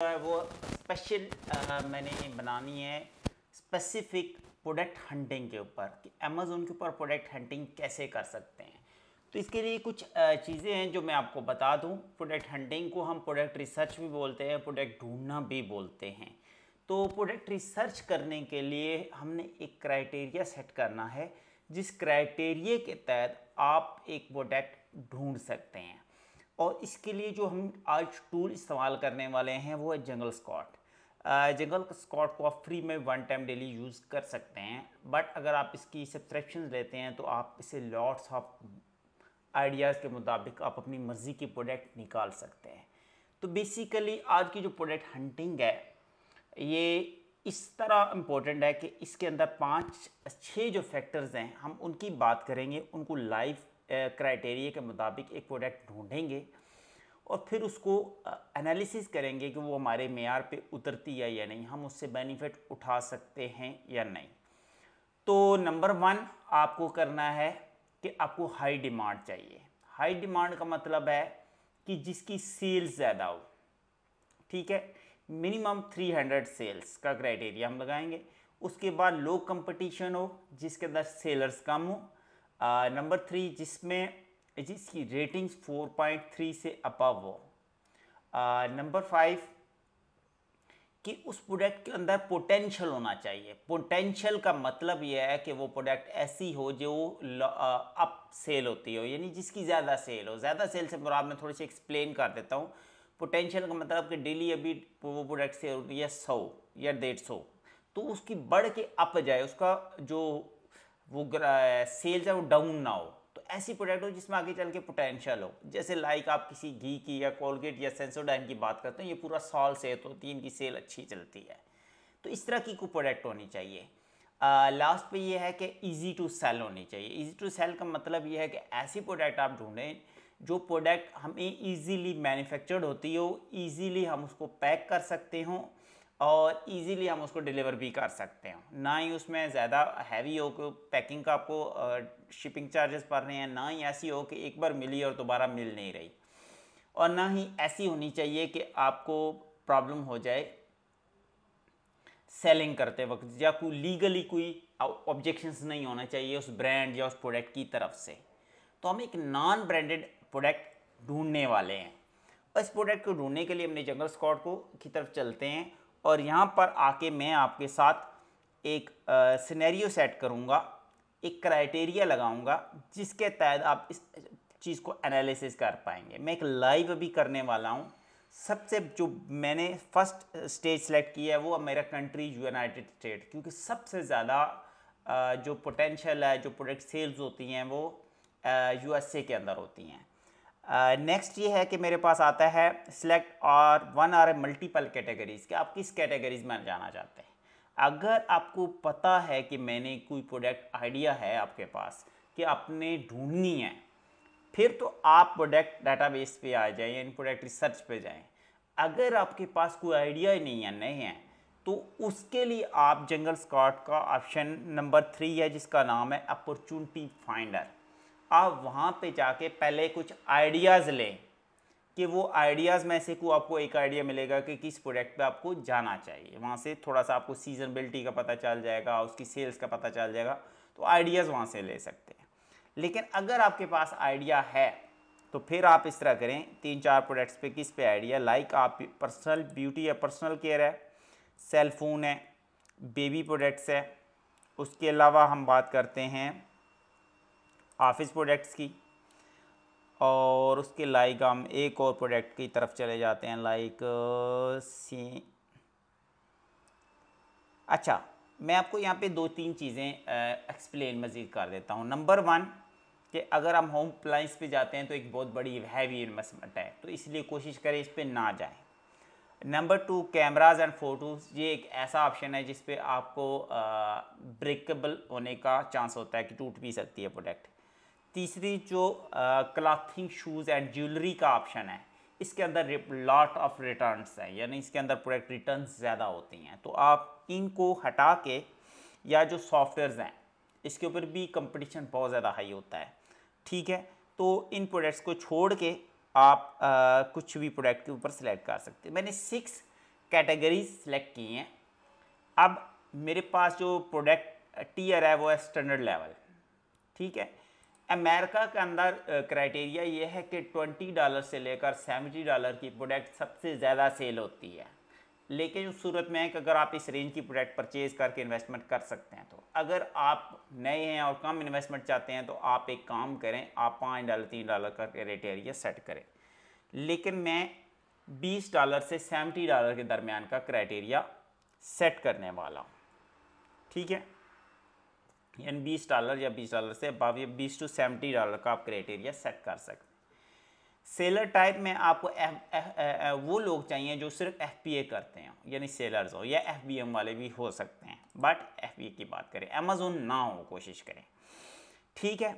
है, वो स्पेशल मैंने बनानी है स्पेसिफिक प्रोडक्ट हंटिंग के ऊपर कि अमेज़ोन के ऊपर प्रोडक्ट हंटिंग कैसे कर सकते हैं। तो इसके लिए कुछ चीज़ें हैं जो मैं आपको बता दूँ। प्रोडक्ट हंटिंग को हम प्रोडक्ट रिसर्च भी बोलते हैं प्रोडक्ट ढूंढना भी बोलते हैं। तो प्रोडक्ट रिसर्च करने के लिए हमने एक क्राइटेरिया सेट करना है, जिस क्राइटेरिया के तहत आप एक प्रोडक्ट ढूंढ सकते हैं। और इसके लिए जो हम आज टूल इस्तेमाल करने वाले हैं, वो है जंगल स्कॉट जंगल स्कॉट को आप फ्री में वन टाइम डेली यूज़ कर सकते हैं बट अगर आप इसकी सब्सक्रिप्शन लेते हैं तो आप इसे लॉट्स ऑफ़ आइडियाज़ के मुताबिक आप अपनी मर्ज़ी की प्रोडक्ट निकाल सकते हैं। तो बेसिकली आज की जो प्रोडक्ट हंटिंग है, ये इस तरह इम्पोर्टेंट है कि इसके अंदर पाँच छः जो फैक्टर्स हैं, हम उनकी बात करेंगे, उनको लाइव क्राइटेरिया के मुताबिक एक प्रोडक्ट ढूंढेंगे और फिर उसको एनालिसिस करेंगे कि वो हमारे मैार पे उतरती है या नहीं, हम उससे बेनिफिट उठा सकते हैं या नहीं। तो नंबर वन आपको करना है कि आपको हाई डिमांड चाहिए। हाई डिमांड का मतलब है कि जिसकी सेल्स ज़्यादा हो। ठीक है? मिनिमम 300 सेल्स का क्राइटेरिया हम लगाएँगे। उसके बाद लो कंपटीशन हो, जिसके अंदर सेलर्स कम हो। नंबर थ्री, जिसमें, जिसकी रेटिंग्स 4.3 से अबव हो। नंबर फाइव कि उस प्रोडक्ट के अंदर पोटेंशियल होना चाहिए। पोटेंशियल का मतलब यह है कि वो प्रोडक्ट ऐसी हो जो अप सेल होती हो, यानी जिसकी ज़्यादा सेल हो। ज़्यादा सेल से मुराद मैं थोड़ी सी एक्सप्लेन कर देता हूँ। पोटेंशियल का मतलब कि डेली अभी वो प्रोडक्ट सेल होती है सौ या डेढ़ सौ। तो उसकी बढ़ के अप जाए, उसका जो वो सेल्स है, वो डाउन ना हो। तो ऐसी प्रोडक्ट हो जिसमें आगे चल के पोटेंशियल हो। जैसे लाइक आप किसी घी की या कोलगेट या सेंसोडाइन की बात करते हैं, ये पूरा साल से तो तीन की सेल अच्छी चलती है। तो इस तरह की कोई प्रोडक्ट होनी चाहिए। लास्ट पे ये है कि इजी टू सेल होनी चाहिए। इजी टू सेल का मतलब ये है कि ऐसी प्रोडक्ट आप ढूंढें, जो प्रोडक्ट हमें ईजीली मैन्युफैक्चर्ड होती हो ईजीली हम उसको पैक कर सकते हों और इजीली हम उसको डिलीवर भी कर सकते हैं। ना ही उसमें ज़्यादा हैवी हो कि पैकिंग का आपको शिपिंग चार्जेस पड़ रहे हैं, ना ही ऐसी हो कि एक बार मिली और दोबारा मिल नहीं रही। और ना ही ऐसी होनी चाहिए कि आपको प्रॉब्लम हो जाए सेलिंग करते वक्त, या कोई लीगली कोई ऑब्जेक्शंस नहीं होना चाहिए उस ब्रांड या उस प्रोडक्ट की तरफ़ से। तो हम एक नॉन ब्रांडेड प्रोडक्ट ढूँढने वाले हैं। इस प्रोडक्ट को ढूँढने के लिए हमने जंगल स्कॉट को की तरफ़ चलते हैं। और यहाँ पर आके मैं आपके साथ एक सिनेरियो सेट करूँगा, एक क्राइटेरिया लगाऊँगा, जिसके तहत आप इस चीज़ को एनालिसिस कर पाएँगे। मैं एक लाइव अभी करने वाला हूँ। सबसे जो मैंने फ़र्स्ट स्टेज सेलेक्ट किया है, वो मेरा कंट्री यूनाइटेड स्टेट क्योंकि सबसे ज़्यादा जो पोटेंशियल है, जो प्रोडक्ट सेल्स होती हैं, वो यूएसए के अंदर होती हैं। नेक्स्ट ये है कि मेरे पास आता है सिलेक्ट और वन आर मल्टीपल कैटेगरीज कि। आप किस कैटेगरीज में जाना चाहते हैं? अगर आपको पता है कि मैंने कोई प्रोडक्ट आइडिया है आपके पास कि आपने ढूंढनी है, फिर तो आप प्रोडक्ट डाटाबेस पे आ जाएँ यानी प्रोडक्ट रिसर्च पे जाएँ। अगर आपके पास कोई आइडिया ही नहीं है नहीं है तो उसके लिए आप जंगल स्कॉट का ऑप्शन नंबर थ्री है, जिसका नाम है अपॉर्चुनिटी फाइंडर आप वहाँ पे जाके पहले कुछ आइडियाज़ लें कि वो आइडियाज़ में से को आपको एक आइडिया मिलेगा कि किस प्रोडक्ट पे आपको जाना चाहिए। वहाँ से थोड़ा सा आपको सीजनबिलिटी का पता चल जाएगा, उसकी सेल्स का पता चल जाएगा तो आइडियाज़ वहाँ से ले सकते हैं। लेकिन अगर आपके पास आइडिया है तो फिर आप इस तरह करें, तीन चार प्रोडक्ट्स पे किस पे आइडिया लाइक आप पर्सनल ब्यूटी या पर्सनल केयर है सेल फ़ोन है बेबी प्रोडक्ट्स है, उसके अलावा हम बात करते हैं ऑफ़िस प्रोडक्ट्स की और उसके लाइक हम एक और प्रोडक्ट की तरफ़ चले जाते हैं लाइक सी अच्छा मैं आपको यहाँ पे दो तीन चीज़ें एक्सप्लेन मज़ीद कर देता हूँ। नंबर वन कि अगर हम होम अप्लाइंस पे जाते हैं तो एक बहुत बड़ी हैवी इन्वेस्टमेंट है तो इसलिए कोशिश करें इस पर ना जाएँ। Number two cameras and photos ये एक ऐसा ऑप्शन है जिस पे आपको ब्रेकेबल होने का चांस होता है कि टूट भी सकती है प्रोडक्ट तीसरी जो क्लाथिंग शूज़ एंड ज्वेलरी का ऑप्शन है इसके अंदर लॉट ऑफ़ रिटर्न्स हैं यानी इसके अंदर प्रोडक्ट रिटर्न्स ज़्यादा होती हैं। तो आप इनको हटा के या जो सॉफ्टवेयर्स हैं इसके ऊपर भी कंपटीशन बहुत ज़्यादा हाई होता है। ठीक है? तो इन प्रोडक्ट्स को छोड़ के आप आ, कुछ भी प्रोडक्ट के ऊपर सेलेक्ट कर सकते हैं। मैंने सिक्स कैटेगरीज सेलेक्ट की हैं। अब मेरे पास जो प्रोडक्ट टीयर है वो है स्टैंडर्ड लेवल ठीक है? अमेरिका के अंदर क्राइटेरिया ये है कि 20 डॉलर से लेकर 70 डॉलर की प्रोडक्ट सबसे ज़्यादा सेल होती है। लेकिन उस सूरत में है कि अगर आप इस रेंज की प्रोडक्ट परचेज करके इन्वेस्टमेंट कर सकते हैं तो अगर आप नए हैं और कम इन्वेस्टमेंट चाहते हैं तो आप एक काम करें, आप पाँच डॉलर, तीन डॉलर का क्राइटेरिया सेट करें। लेकिन मैं बीस डॉलर से सेवेंटी डॉलर के दरमियान का क्राइटेरिया सेट करने वाला हूँ। ठीक है? यानी बीस डॉलर या बीस डॉलर से अबाव या बीस टू सेवेंटी डॉलर का आप क्राइटेरिया सेट कर सकते हैं। सेलर टाइप में आपको एफ़, एफ़, एफ़, वो लोग चाहिए जो सिर्फ़ एफ़ पी ए करते हैं यानी सेलर्स हो या एफ़ बी एम वाले भी हो सकते हैं। बट एफ़ बी ए की बात करें अमेजोन ना हो कोशिश करें। ठीक है?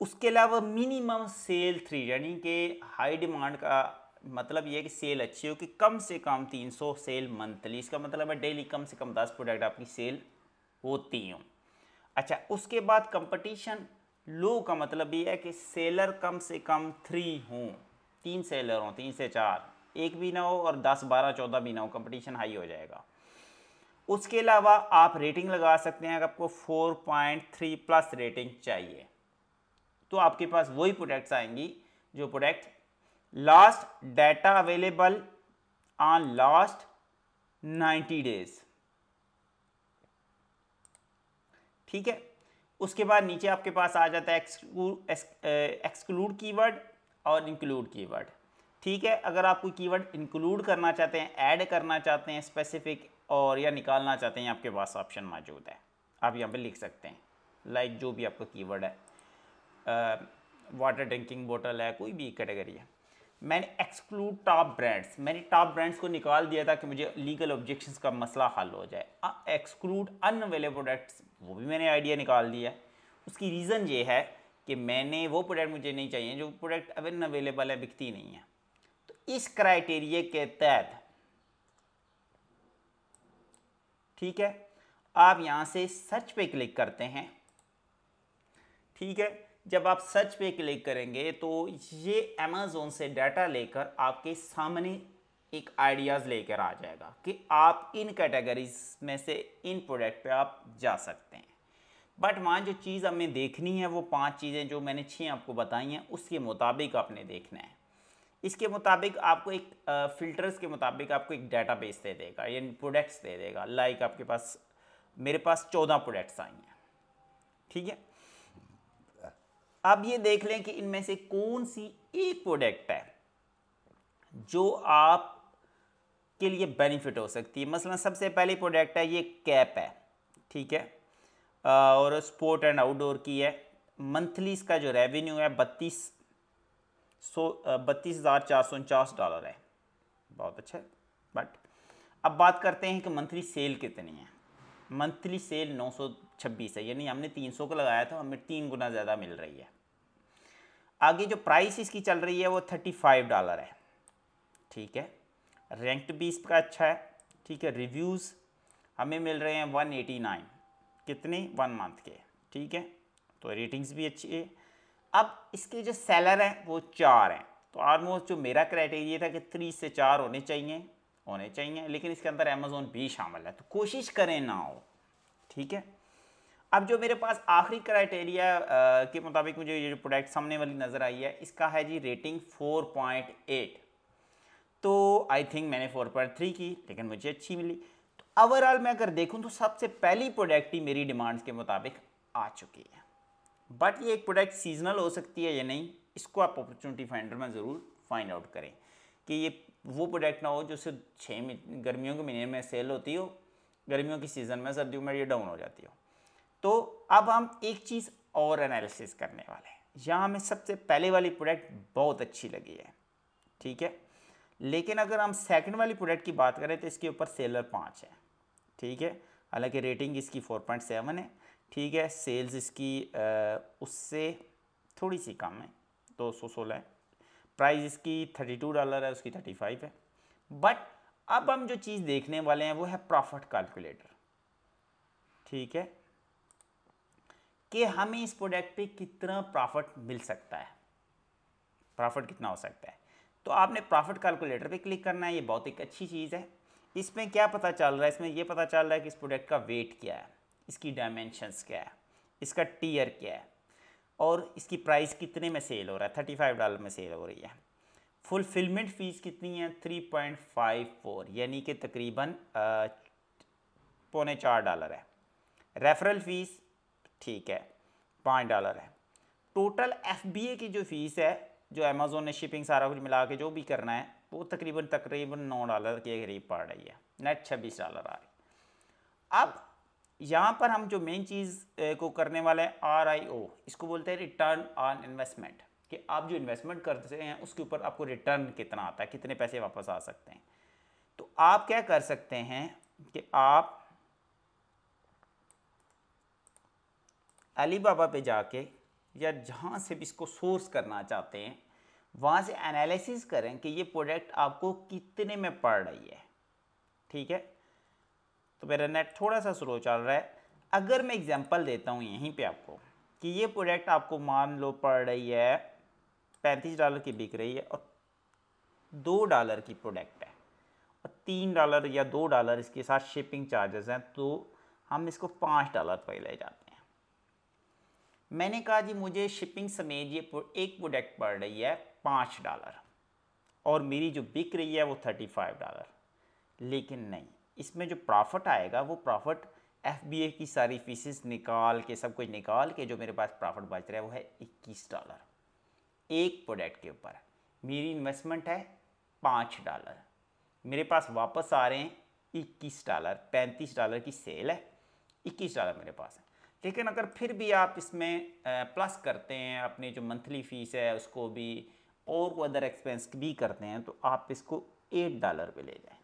उसके अलावा मिनिमम सेल थ्री यानी कि हाई डिमांड का मतलब ये कि सेल अच्छी हो कि कम से कम 300 सेल मंथली इसका मतलब है डेली कम से कम 10 प्रोडक्ट आपकी सेल होती हों। अच्छा उसके बाद कंपटीशन लो का मतलब ये है कि सेलर कम से कम थ्री हों। तीन सेलर हों, तीन से चार। एक भी ना हो और दस, बारह, चौदह भी ना हो कंपटीशन हाई हो जाएगा। उसके अलावा आप रेटिंग लगा सकते हैं, अगर आपको four point three plus rating चाहिए। तो आपके पास वही प्रोडक्ट्स आएँगी, जो product last data available on last 90 days ठीक है? उसके बाद नीचे आपके पास आ जाता है एक्सक्लूड कीवर्ड और इंक्लूड कीवर्ड ठीक है? अगर आप कोई कीवर्ड इंक्लूड करना चाहते हैं ऐड करना चाहते हैं स्पेसिफिक और या निकालना चाहते हैं, आपके पास ऑप्शन मौजूद है। आप यहाँ पे लिख सकते हैं। लाइक जो भी आपका कीवर्ड है। वाटर ड्रिंकिंग बोतल है, कोई भी कैटेगरी है। मैंने एक्सक्लूड टॉप ब्रांड्स मैंने टॉप ब्रांड्स को निकाल दिया था कि मुझे लीगल ऑब्जेक्शंस का मसला हल हो जाए। एक्सक्लूड अनअवेलेबल प्रोडक्ट्स वो भी मैंने आइडिया निकाल दिया। उसकी रीज़न ये है कि मैंने वो प्रोडक्ट मुझे नहीं चाहिए, जो प्रोडक्ट अवेन अवेलेबल है, बिकती नहीं है। तो इस क्राइटेरिए के तहत, ठीक है, आप यहाँ से सर्च पे क्लिक करते हैं। ठीक है जब आप सर्च पे क्लिक करेंगे तो ये अमेजोन से डाटा लेकर आपके सामने एक आइडियाज़ लेकर आ जाएगा कि आप इन कैटेगरीज में से इन प्रोडक्ट पे आप जा सकते हैं। बट वहाँ जो चीज़ हमें देखनी है, वो पाँच चीज़ें जो मैंने छः आपको बताई हैं, उसके मुताबिक आपने देखना है। इसके मुताबिक आपको एक फ़िल्टर्स के मुताबिक आपको एक डाटा बेस दे देगा, यानी प्रोडक्ट्स दे देगा। लाइक आपके पास, मेरे पास चौदह प्रोडक्ट्स आई हैं। ठीक है? अब ये देख लें कि इनमें से कौन सी एक प्रोडक्ट है जो आप के लिए बेनिफिट हो सकती है। मसलन सबसे पहली प्रोडक्ट है, ये कैप है, ठीक है? और स्पोर्ट एंड आउटडोर की है। मंथली इसका जो रेवेन्यू है, बत्तीस सौ बत्तीस हज़ार चार सौ उनचास डॉलर है। बहुत अच्छा बट अब बात करते हैं कि मंथली सेल कितनी है। मंथली सेल नौ सौ छब्बीस है, यानी हमने तीन सौ का लगाया था, हमें तीन गुना ज़्यादा मिल रही है। आगे जो प्राइस इसकी चल रही है वो थर्टी फाइव डॉलर है। ठीक है? रैंक्ड भी इसका अच्छा है। ठीक है? रिव्यूज़ हमें मिल रहे हैं वन एटी नाइन कितने? वन मंथ के। ठीक है? तो रेटिंग्स भी अच्छी है। अब इसके जो सेलर हैं, वो चार हैं। तो ऑलमोस्ट जो मेरा क्राइटेरिया था कि थ्री से चार होने चाहिए होने चाहिए। लेकिन इसके अंदर अमेजोन भी शामिल है। तो कोशिश करें ना हो। ठीक है? अब जो मेरे पास आखिरी क्राइटेरिया के मुताबिक मुझे ये जो प्रोडक्ट सामने वाली नज़र आई है, इसका है जी रेटिंग 4.8 तो आई थिंक मैंने 4.3 की, लेकिन मुझे अच्छी मिली। तो ओवरऑल मैं अगर देखूँ तो सबसे पहली प्रोडक्ट ही मेरी डिमांड्स के मुताबिक आ चुकी है। बट ये एक प्रोडक्ट सीजनल हो सकती है या नहीं, इसको आप अपॉर्चुनिटी फाइंडर में ज़रूर फाइंड आउट करें कि ये वो प्रोडक्ट ना हो जो सिर्फ़ छः गर्मियों के महीने में सेल होती हो, गर्मियों की सीज़न में सर्दियों में ये डाउन हो जाती हो। तो अब हम एक चीज़ और एनालिसिस करने वाले हैं। यहाँ हमें सबसे पहले वाली प्रोडक्ट बहुत अच्छी लगी है, ठीक है? लेकिन अगर हम सेकंड वाली प्रोडक्ट की बात करें तो इसके ऊपर सेलर पाँच है, ठीक है? हालाँकि रेटिंग इसकी फोर पॉइंट सेवन है, ठीक है? सेल्स इसकी उससे थोड़ी सी कम है, दो सौ सोलह है। प्राइस इसकी थर्टी टू डॉलर है, उसकी थर्टी फाइव है। बट अब हम जो चीज़ देखने वाले हैं वो है प्रॉफिट कैलकुलेटर ठीक है? कि हमें इस प्रोडक्ट पे कितना प्रॉफिट मिल सकता है। प्रॉफिट कितना हो सकता है। तो आपने प्रॉफिट कैलकुलेटर पे क्लिक करना है, ये बहुत एक अच्छी चीज़ है। इसमें क्या पता चल रहा है? इसमें ये पता चल रहा है कि इस प्रोडक्ट का वेट क्या है, इसकी डायमेंशंस क्या है, इसका टीयर क्या है, और इसकी प्राइस कितने में सेल हो रहा है? थर्टी फाइव डॉलर में सेल हो रही है। फुलफिलमेंट फ़ीस कितनी है? थ्री पॉइंट फाइव फोर यानी कि तकरीबन पौने चार डॉलर है। रेफरल फ़ीस ठीक है पाँच डॉलर है। टोटल एफबीए की जो फ़ीस है, जो अमेज़ोन ने शिपिंग सारा कुछ मिला के जो भी करना है, वो तकरीबन तकरीबन नौ डॉलर के करीब पड़ रही है। नेट छब्बीस डॉलर आ रही अब यहाँ पर हम जो मेन चीज़ को करने वाले हैं आर आई ओ इसको बोलते हैं रिटर्न ऑन इन्वेस्टमेंट कि आप जो इन्वेस्टमेंट करते हैं, उसके ऊपर आपको रिटर्न कितना आता है, कितने पैसे वापस आ सकते हैं। तो आप क्या कर सकते हैं कि आप अली बाबा पे जाके या जहाँ से भी इसको सोर्स करना चाहते हैं, वहाँ से एनालिसिस करें कि ये प्रोडक्ट आपको कितने में पड़ रही है। ठीक है? तो मेरा नेट थोड़ा सा स्लो चल रहा है। अगर मैं एग्जांपल देता हूँ यहीं पे आपको कि ये प्रोडक्ट आपको मान लो पड़ रही है, पैंतीस डॉलर की बिक रही है और दो डॉलर की प्रोडक्ट है और तीन डॉलर या दो डॉलर इसके साथ शिपिंग चार्जेस हैं तो हम इसको पाँच डॉलर पर ले जाते हैं। मैंने कहा जी, मुझे शिपिंग समेत ये एक प्रोडक्ट पड़ रही है पाँच डॉलर और मेरी जो बिक रही है वो थर्टी फाइव डॉलर लेकिन नहीं, इसमें जो प्रॉफिट आएगा, वो प्रॉफिट एफ़ की सारी फीसिस निकाल के, सब कुछ निकाल के जो मेरे पास प्रॉफिट बच रहा है, वो है इक्कीस डॉलर एक प्रोडक्ट के ऊपर। मेरी इन्वेस्टमेंट है पाँच डॉलर मेरे पास वापस आ रहे हैं इक्कीस डॉलर पैंतीस डॉलर की सेल है, इक्कीस डॉलर मेरे पास है। लेकिन अगर फिर भी आप इसमें प्लस करते हैं, अपनी जो मंथली फ़ीस है, उसको भी और अदर एक्सपेंस भी करते हैं तो आप इसको एट डॉलर पे ले जाएँ।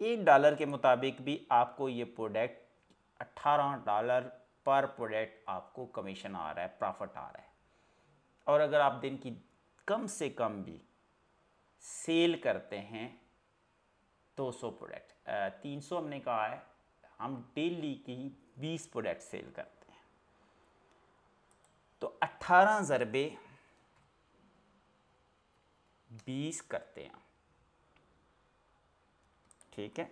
एट डॉलर के मुताबिक भी आपको ये प्रोडक्ट अट्ठारह डॉलर पर प्रोडक्ट आपको कमीशन आ रहा है प्रॉफिट आ रहा है। और अगर आप दिन की कम से कम भी सेल करते हैं 200 प्रोडक्ट तीन सौ हमने कहा है, हम डेली की 20 प्रोडक्ट सेल करते हैं। तो अट्ठारह ज़रबे बीस करते हैं ठीक है?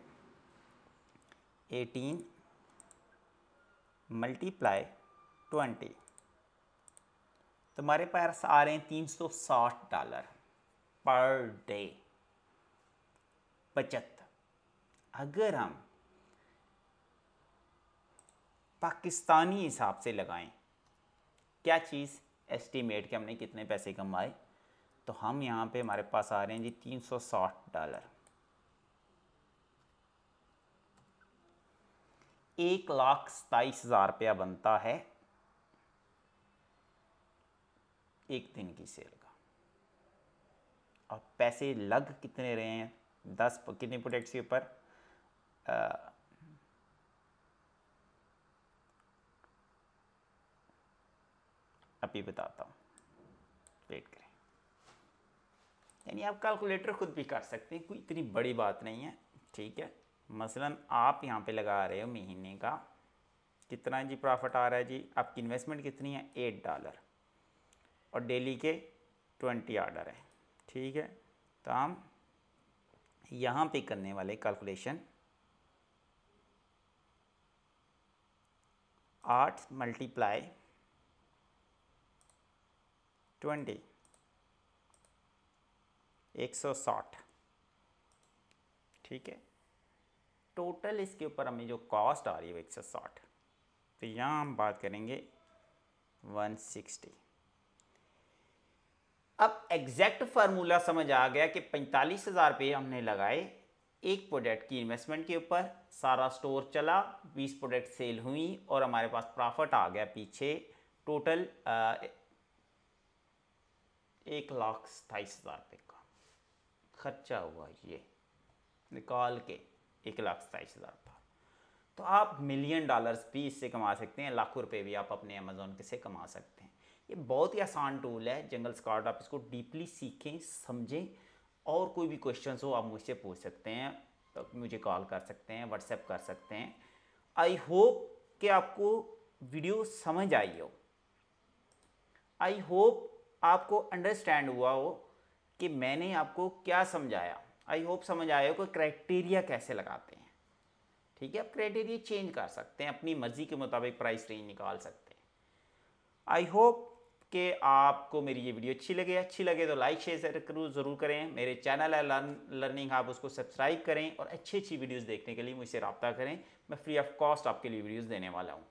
Eighteen multiply twenty. तो हमारे पास आ रहे हैं तीन सौ साठ डॉलर पर डे। बचत अगर हम पाकिस्तानी हिसाब से लगाएँ। क्या चीज़ एस्टीमेट कि हमने कितने पैसे कमाए? तो हम यहाँ पे हमारे पास आ रहे हैं जी तीन सौ साठ डॉलर। एक लाख सताईस हज़ार रुपया बनता है एक दिन की सेल का। और पैसे लग कितने रहे हैं? दस कितने प्रोडक्ट्स के ऊपर? अभी बताता हूँ। वेट करें। यानी आप कैलकुलेटर खुद भी कर सकते हैं, कोई इतनी बड़ी बात नहीं है, ठीक है? मसलन आप यहाँ पे लगा रहे हो महीने का, कितना जी प्रॉफिट आ रहा है जी? आपकी इन्वेस्टमेंट कितनी है? एट डॉलर और डेली के ट्वेंटी ऑर्डर है, ठीक है? तो हम यहाँ पे करने वाले कैलकुलेशन आठ मल्टीप्लाई ट्वेंटी, एक सौ साठ, ठीक है? टोटल इसके ऊपर हमें जो कॉस्ट आ रही है एक सौ साठ। तो यहाँ हम बात करेंगे वन सिक्सटी। अब एग्जैक्ट फार्मूला समझ आ गया कि पैंतालीस हज़ार रुपये हमने लगाए। एक प्रोडक्ट की इन्वेस्टमेंट के ऊपर सारा स्टोर चला, बीस प्रोडक्ट सेल हुई और हमारे पास प्रॉफिट आ गया पीछे। टोटल एक लाख सताईस हज़ार रुपये का। खर्चा हुआ ये, निकाल के एक लाख सताईस हज़ार था। तो आप मिलियन डॉलर्स भी इससे कमा सकते हैं, लाखों रुपए भी आप अपने अमेज़ोन के से कमा सकते हैं। ये बहुत ही आसान टूल है जंगल स्कॉट आप इसको डीपली सीखें, समझें और कोई भी क्वेश्चन हो, आप मुझसे पूछ सकते हैं तो मुझे कॉल कर सकते हैं व्हाट्सएप कर सकते हैं। आई होप कि आपको वीडियो समझ आई हो। आई होप आपको अंडरस्टैंड हुआ हो कि मैंने आपको क्या समझाया। आई होप समझ आए हो कि क्राइटेरिया कैसे लगाते हैं। ठीक है? आप क्राइटेरिया चेंज कर सकते हैं, अपनी मर्ज़ी के मुताबिक प्राइस रेंज निकाल सकते हैं। आई होप कि आपको मेरी ये वीडियो अच्छी लगे। अच्छी लगे तो लाइक शेयर करूँ ज़रूर करें। मेरे चैनल है लर्न लर्निंग आप उसको सब्सक्राइब करें और अच्छी अच्छी वीडियोज़ देखने के लिए मुझसे रब्ता करें। मैं फ्री ऑफ़ कॉस्ट आपके लिए वीडियोज़ देने वाला हूँ।